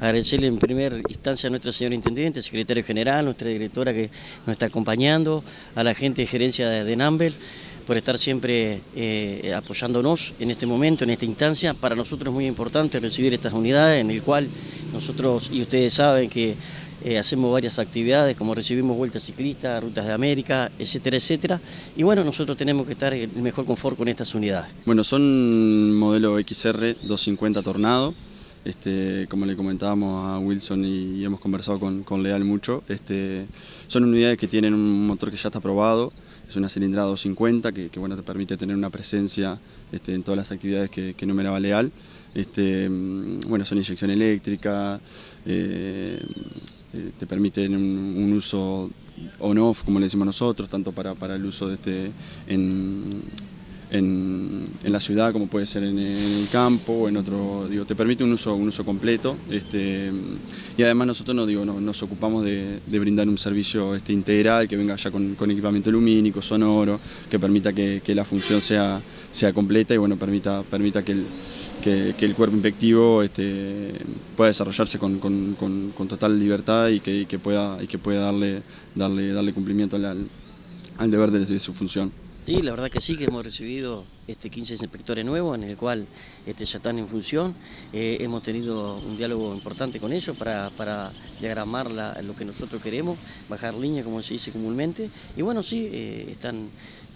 Agradecerle en primera instancia a nuestro señor Intendente, secretario general, nuestra directora que nos está acompañando, a la gente de gerencia de, Nambel, por estar siempre eh, apoyándonos en este momento, en esta instancia. Para nosotros es muy importante recibir estas unidades, en el cual nosotros, y ustedes saben que eh, hacemos varias actividades, como recibimos vueltas ciclistas, rutas de América, etcétera, etcétera. Y bueno, nosotros tenemos que estar en el mejor confort con estas unidades. Bueno, son modelo XR 250 Tornado. Este, como le comentábamos a Wilson y, hemos conversado con, Leal mucho, este, son unidades que tienen un motor que ya está probado, es una cilindrada 250 que, bueno, te permite tener una presencia este, en todas las actividades que, que numeraba Leal. Este, bueno, son inyección eléctrica, eh, eh, te permiten un, uso on-off, como le decimos nosotros, tanto para, para el uso de este en, en, la ciudad como puede ser en el campo o en otro, digo, te permite un uso, un uso completo este, y además nosotros no, digo, nos ocupamos de, brindar un servicio este, integral que venga ya con, equipamiento lumínico, sonoro, que permita que, la función sea, sea completa y bueno, permita, permita que, el, que, el cuerpo infectivo este, pueda desarrollarse con, total libertad y que, pueda, y que pueda darle, darle, darle cumplimiento al, al deber de su función. Sí, la verdad que sí, que hemos recibido este 15 inspectores nuevos en el cual este, ya están en función. Eh, hemos tenido un diálogo importante con ellos para, para diagramar lo que nosotros queremos, bajar línea como se dice comúnmente. Y bueno, sí, eh, están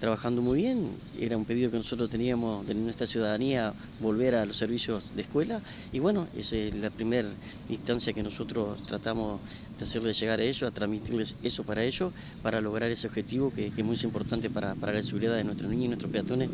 trabajando muy bien. Era un pedido que nosotros teníamos de nuestra ciudadanía, volver a los servicios de escuela. Y bueno, es la primera instancia que nosotros tratamos de hacerles llegar a ellos, a transmitirles eso para ellos, para lograr ese objetivo que, es muy importante para, la seguridad de nuestros niños y nuestros peatones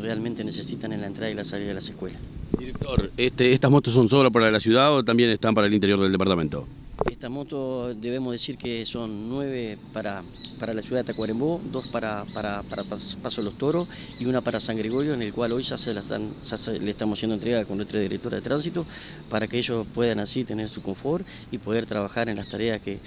realmente necesitan en la entrada y la salida de las escuelas. Director, este, ¿estas motos son solo para la ciudad o también están para el interior del departamento? Estas motos debemos decir que son nueve para para la ciudad de Tacuarembó, dos para, para, Paso de los Toros y una para San Gregorio, en el cual hoy ya, se la están, le estamos haciendo entrega con nuestra directora de tránsito para que ellos puedan así tener su confort y poder trabajar en las tareas que,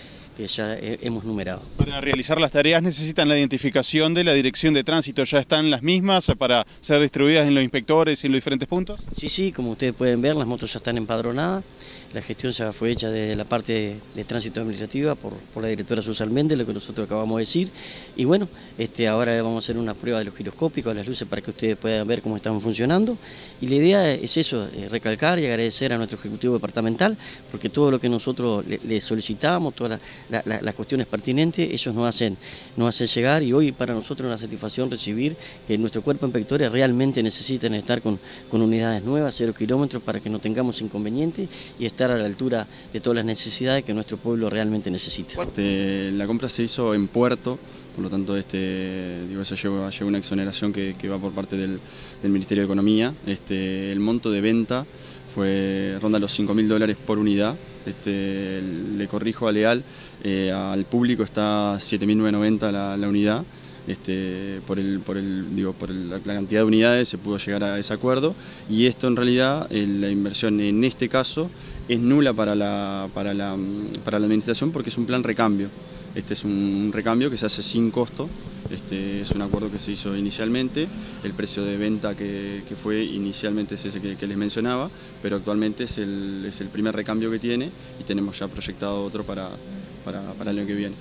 ya hemos numerado. Para realizar las tareas necesitan la identificación de la dirección de tránsito, ¿ya están las mismas para ser distribuidas en los inspectores y en los diferentes puntos? Sí, sí, como ustedes pueden ver, las motos ya están empadronadas. La gestión ya fue hecha desde la parte de, tránsito administrativa por, la directora Susan Méndez, lo que nosotros acabamos de decir. Y bueno, este, ahora vamos a hacer una prueba de los giroscópicos, las luces, para que ustedes puedan ver cómo están funcionando. Y la idea es eso, eh, recalcar y agradecer a nuestro Ejecutivo Departamental, porque todo lo que nosotros le, solicitamos, todas las cuestiones pertinentes, ellos nos hacen, nos hacen llegar y hoy para nosotros es una satisfacción recibir que nuestro cuerpo inspectores realmente necesiten estar con, con unidades nuevas, cero kilómetros, para que no tengamos inconvenientes y estar a la altura de todas las necesidades que nuestro pueblo realmente necesita. Este, la compra se hizo en puerto, por lo tanto este, digo, eso lleva, una exoneración que, va por parte del, Ministerio de Economía. Este, el monto de venta fue ronda los 5 mil dólares por unidad. Este, le corrijo a Leal, eh, al público está 7.990 la, la unidad. Este, por, la cantidad de unidades se pudo llegar a ese acuerdo y esto en realidad, la inversión en este caso es nula para la, para la, para la administración porque es un plan recambio. Este es un recambio que se hace sin costo, este es un acuerdo que se hizo inicialmente, el precio de venta que, fue inicialmente es ese que, les mencionaba, pero actualmente es el, es el primer recambio que tiene y tenemos ya proyectado otro para, para, para el año que viene.